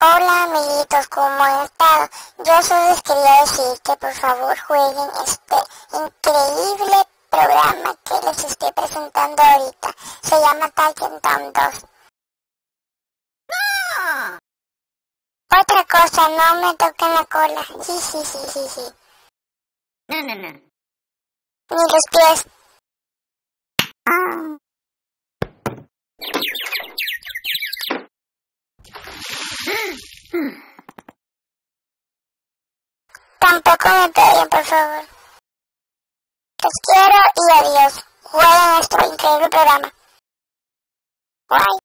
Hola amiguitos, ¿cómo han estado? Yo solo les quería decir que por favor jueguen este increíble programa que les estoy presentando ahorita. Se llama Titan Town 2. Otra cosa, no me toquen la cola. Sí, sí, sí, sí, sí. No, no, no. Ni los pies. Tampoco me peguen, por favor. Los quiero y adiós. Jueguen este increíble programa. Bye.